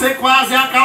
Você quase acabou.